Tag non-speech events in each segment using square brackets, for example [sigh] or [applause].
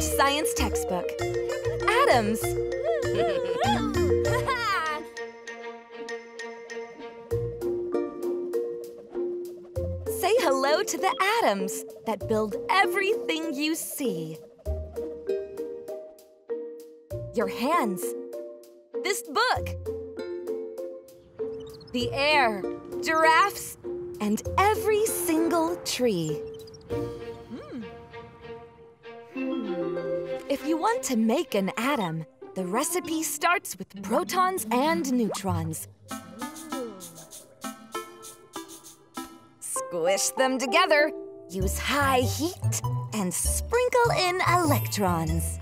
science textbook. Atoms. [laughs] Say hello to the atoms that build everything you see. Your hands. This book. The air, giraffes, and every single tree. Want to make an atom, the recipe starts with protons and neutrons. Squish them together, use high heat, and sprinkle in electrons.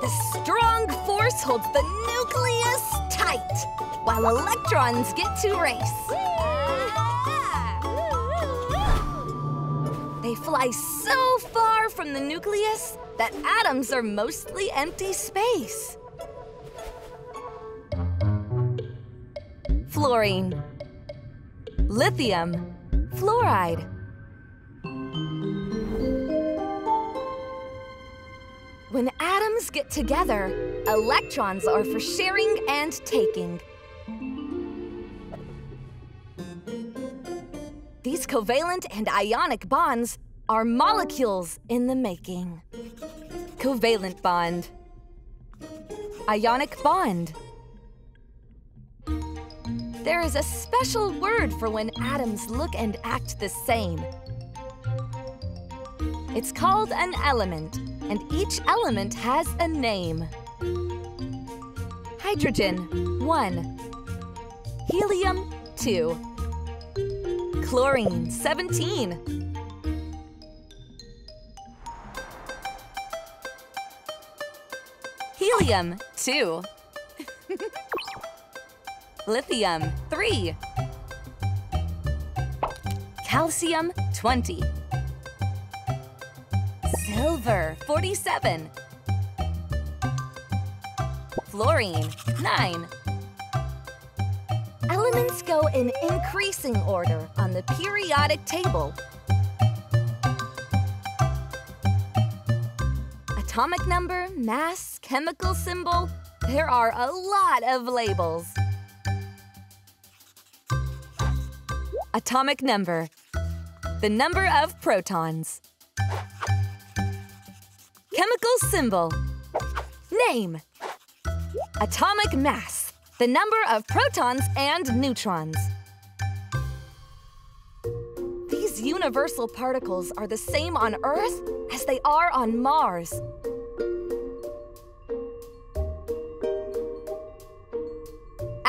The strong force holds the nucleus tight, while electrons get to race. Fly so far from the nucleus that atoms are mostly empty space. Fluorine. Lithium. Fluoride. When atoms get together, electrons are for sharing and taking. These covalent and ionic bonds are molecules in the making. Covalent bond. Ionic bond. There is a special word for when atoms look and act the same. It's called an element, and each element has a name. Hydrogen, 1. Helium, 2. Chlorine, 17. Helium, 2. Lithium, 3. Calcium, 20. Silver, 47. Fluorine, 9. Elements go in increasing order on the periodic table. Atomic number, mass, chemical symbol, there are a lot of labels. Atomic number, the number of protons. Chemical symbol, name. Atomic mass, the number of protons and neutrons. These universal particles are the same on Earth as they are on Mars.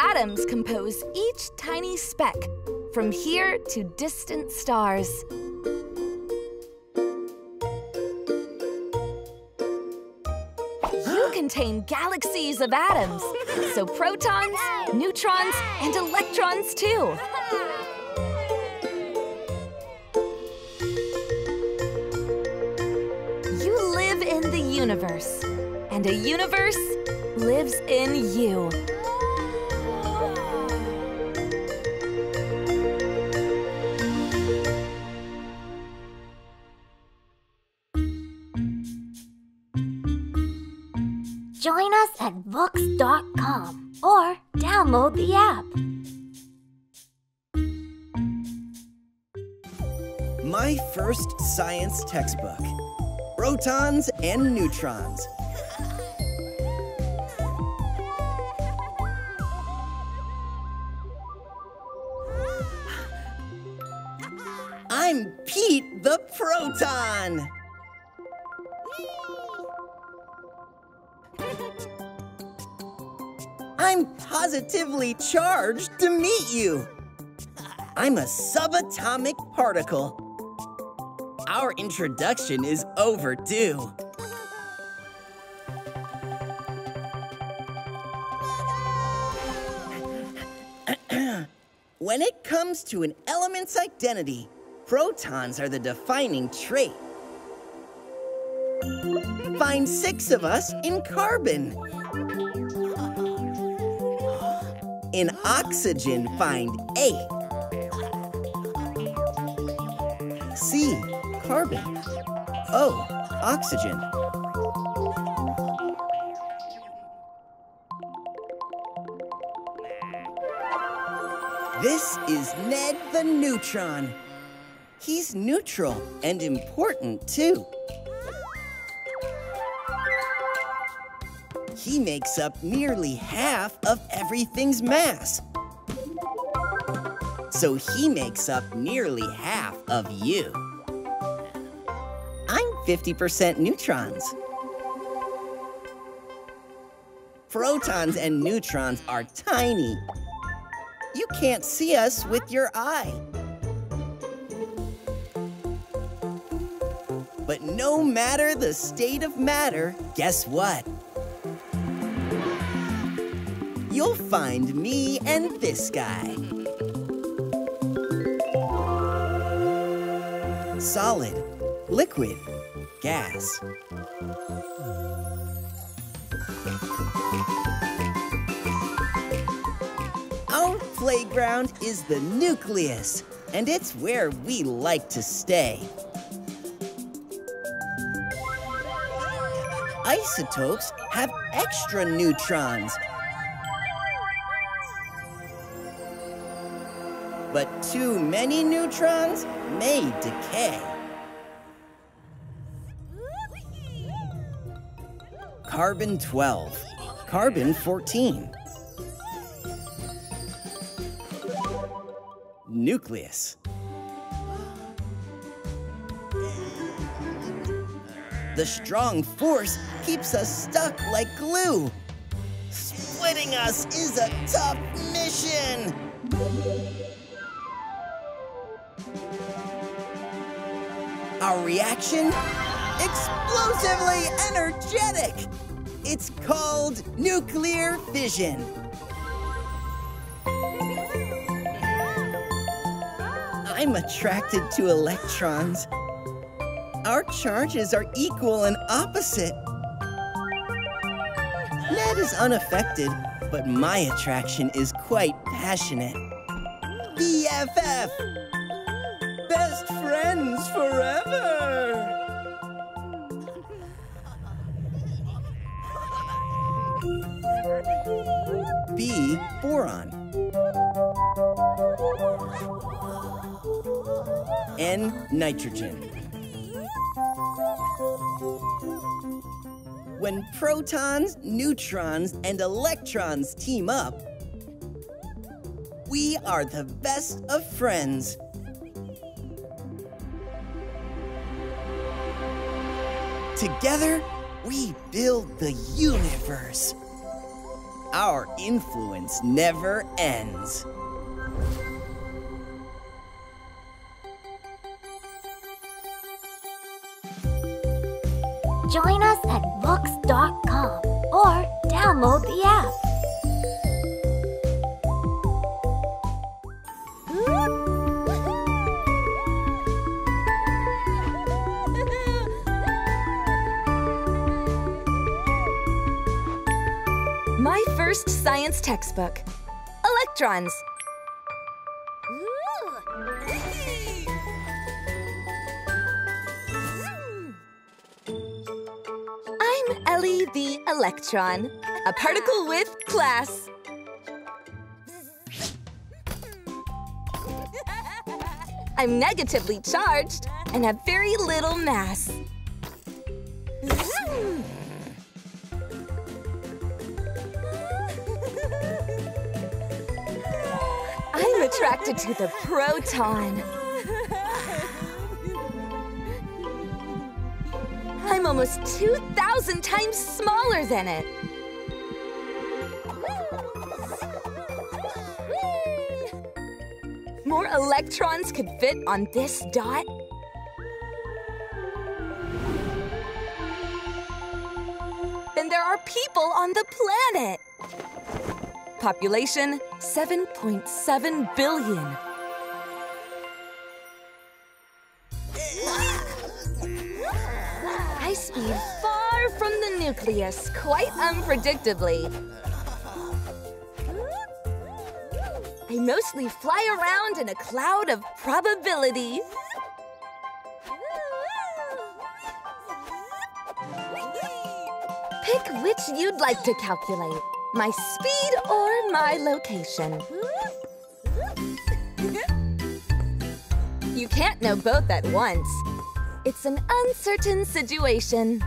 Atoms compose each tiny speck from here to distant stars. You contain galaxies of atoms, so protons, neutrons, and electrons too. You live in the universe, and a universe lives in you. My first science textbook Protons and Neutrons. I'm Pete the Proton. I'm positively charged to meet you. I'm a subatomic particle. Our introduction is overdue. [clears throat] when it comes to an element's identity, protons are the defining trait. Find six of us in carbon. In oxygen, find eight. C. Carbon. Oh, Oxygen. This is Ned the Neutron. He's neutral and important, too. He makes up nearly half of everything's mass. So he makes up nearly half of you. I'm 50% neutrons. Protons and neutrons are tiny. You can't see us with your eye. But no matter the state of matter, guess what? You'll find me and this guy. Solid, liquid, gas. Our playground is the nucleus, and it's where we like to stay. Isotopes have extra neutrons. But too many neutrons may decay. Carbon 12, carbon 14. Nucleus. The strong force keeps us stuck like glue. Splitting us is a tough mission. Our reaction? Explosively energetic! It's called nuclear fission. I'm attracted to electrons. Our charges are equal and opposite. Ned is unaffected, but my attraction is quite passionate. BFF! Best friends forever! B. Boron. N. Nitrogen. When protons, neutrons, and electrons team up, we are the best of friends. Together, we build the universe. Our influence never ends. Join us at Vooks.com or download the app. My first science textbook Electrons. I'm Ellie the Electron, a particle with class. I'm negatively charged and have very little mass. Attracted to the proton. I'm almost 2,000 times smaller than it. More electrons could fit on this dot. Than there are people on the planet. Population 7.7 billion. I speed far from the nucleus, quite unpredictably. I mostly fly around in a cloud of probability. Pick which you'd like to calculate. My speed or my location. You can't know both at once. It's an uncertain situation.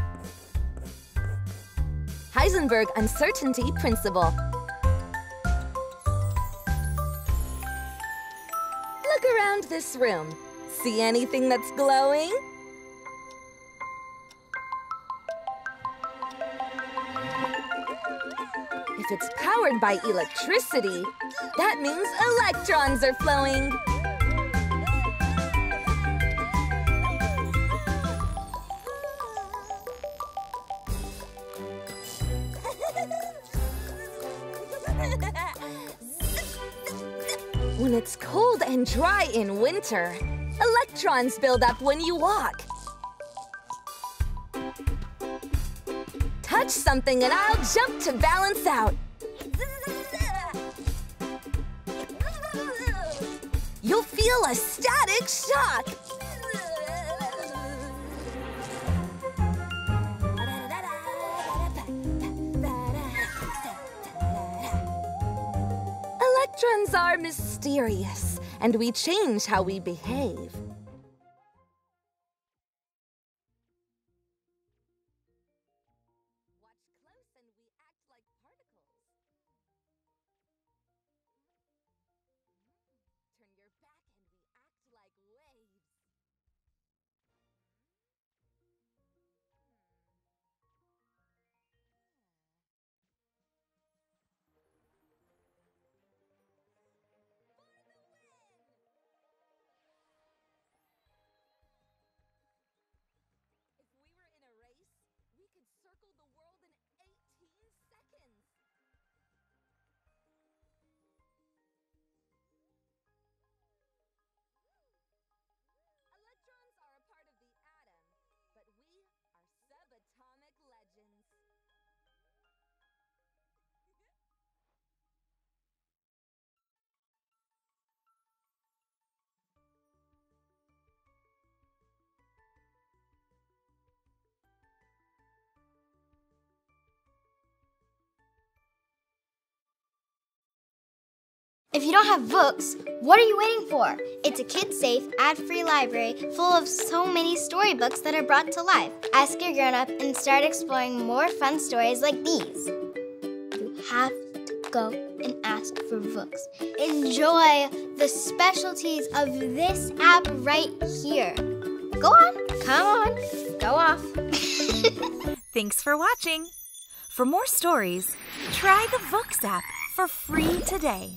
Heisenberg Uncertainty Principle. Look around this room. See anything that's glowing? It's powered by electricity, that means electrons are flowing. When it's cold and dry in winter, electrons build up when you walk. Something and I'll jump to balance out. You'll feel a static shock. Electrons are mysterious, and we change how we behave. If you don't have Vooks, what are you waiting for? It's a kid safe, ad free library full of so many storybooks that are brought to life. Ask your grown up and start exploring more fun stories like these. You have to go and ask for Vooks. Enjoy the specialties of this app right here. Go on, come on, go off. [laughs] Thanks for watching. For more stories, try the Vooks app for free today.